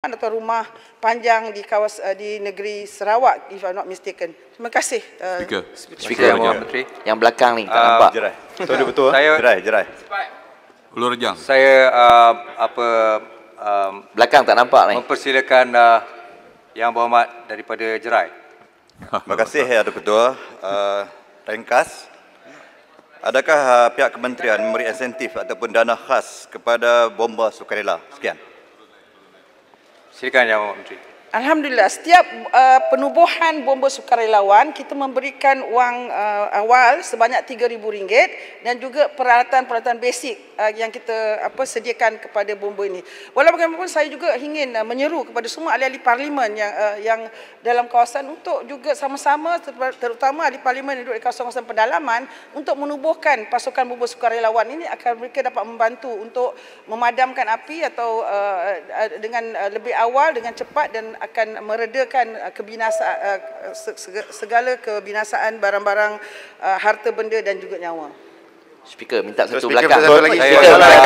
atau rumah panjang di kawas uh, di negeri Sarawak if I'm not mistaken. Terima kasih. Uh, Speaker. Speaker Saya yang. Menteri. yang belakang ni tak Ah, nampak. Jerai. Betul betul. Saya- Jerai, jerai. Ulu Rejang. Saya uh, apa um, Belakang tak nampak ni. mempersilakan uh, yang berhormat daripada Jerai. Terima kasih ya Datuk Ketua. Uh, ringkas. Adakah uh, pihak kementerian memberi insentif ataupun dana khas kepada bomba sukarela? Sekian. Silakan yang berhormat Menteri. Alhamdulillah, setiap uh, penubuhan bomba sukarelawan kita memberikan wang uh, awal sebanyak RM3,000 dan juga peralatan-peralatan basic uh, yang kita apa sediakan kepada bomba ini. Walau bagaimanapun saya juga ingin uh, menyeru kepada semua ahli-ahli parlimen yang uh, yang dalam kawasan untuk juga sama-sama ter- terutama ahli parlimen yang duduk di kawasan-kawasan pedalaman untuk menubuhkan pasukan bomba sukarelawan ini akan mereka dapat membantu untuk memadamkan api atau uh, uh, dengan uh, lebih awal dengan cepat dan akan meredakan uh, kebinasaan uh, se- se- segala kebinasaan barang-barang uh, harta benda dan juga nyawa. Speaker minta satu Speaker, belakang. satu lagi. Speaker Saya- belakang.